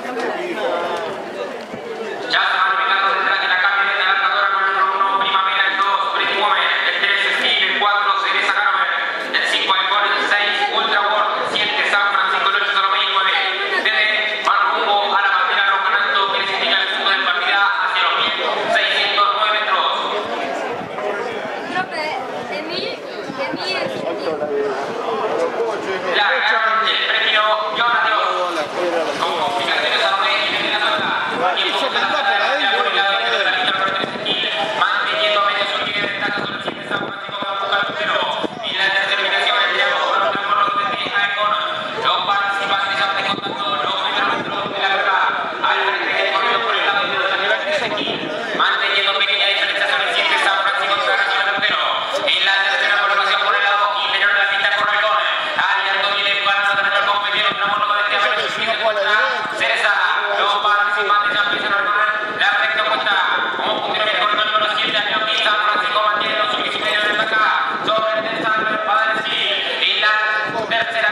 감사합니다. ver